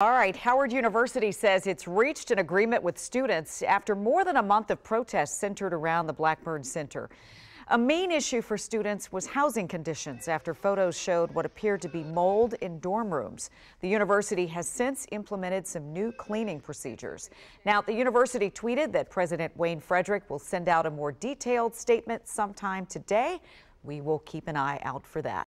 All right, Howard University says it's reached an agreement with students after more than a month of protests centered around the Blackburn Center. A main issue for students was housing conditions after photos showed what appeared to be mold in dorm rooms. The university has since implemented some new cleaning procedures. Now, the university tweeted that President Wayne Frederick will send out a more detailed statement sometime today. We will keep an eye out for that.